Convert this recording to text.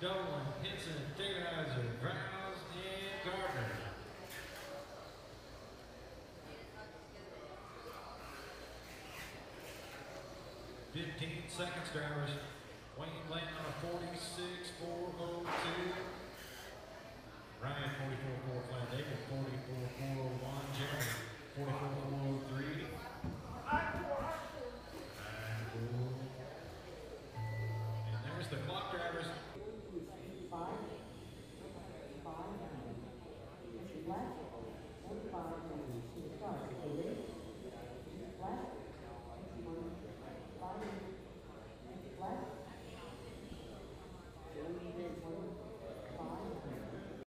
Dolan, Henson, Davidizer, Browns, and Gardner. Fifteen seconds, drivers. Wayne Lane on a forty-six, four oh two.